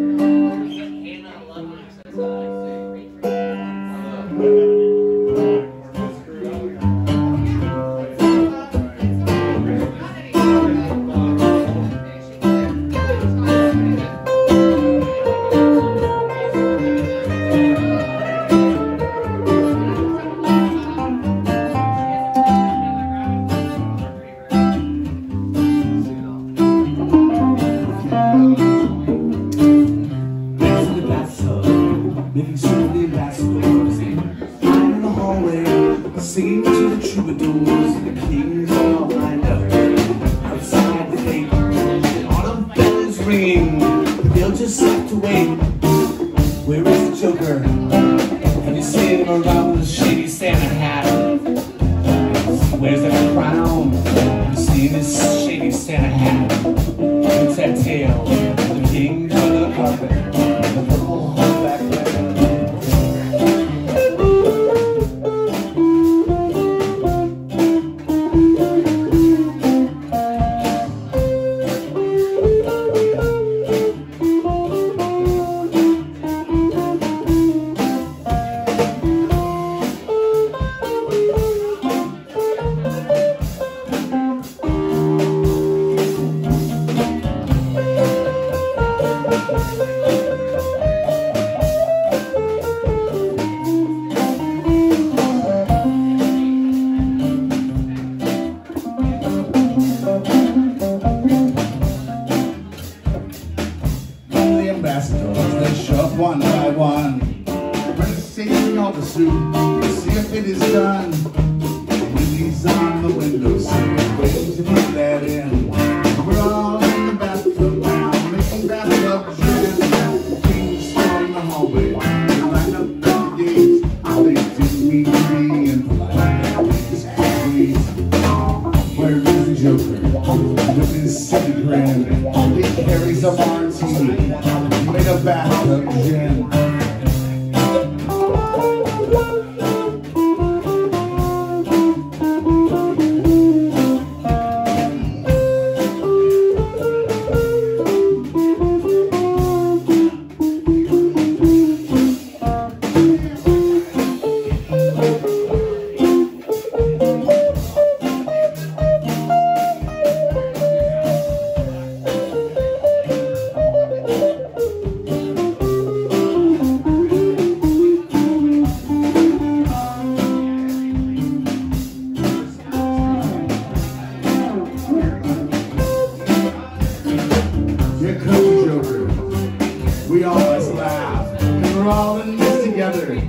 I cannot love him, says I. away Singing to the troubadours and the kings all lined up Outside the gate The autumn bell is ringing But they'll just have to wait Where is the Joker? Have you seen him around the shady Santa hat? Where's that crown? Have you seen this shady Santa hat? What's that tail? The king's under the carpet they shove one by one. Pressing on the soup, see if it is done. Winnie's on the windowsill. hand. He carries a martini, made a bathtub gin. cookie joker. We always laugh, and we're all in this together.